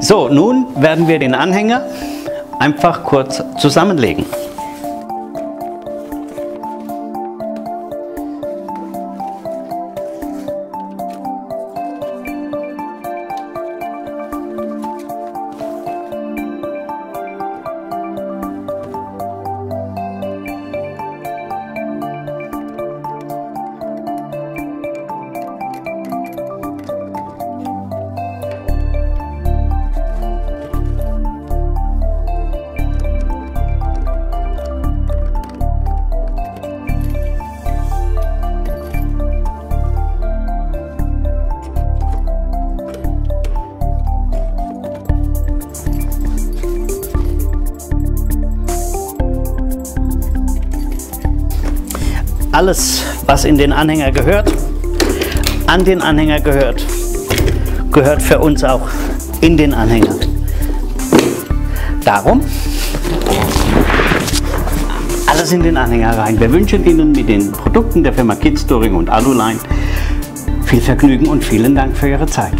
So, nun werden wir den Anhänger einfach kurz zusammenlegen. Alles, was in den Anhänger gehört, an den Anhänger gehört, gehört für uns auch in den Anhänger. Darum alles in den Anhänger rein. Wir wünschen Ihnen mit den Produkten der Firma Kidstoring und Aluline viel Vergnügen und vielen Dank für Ihre Zeit.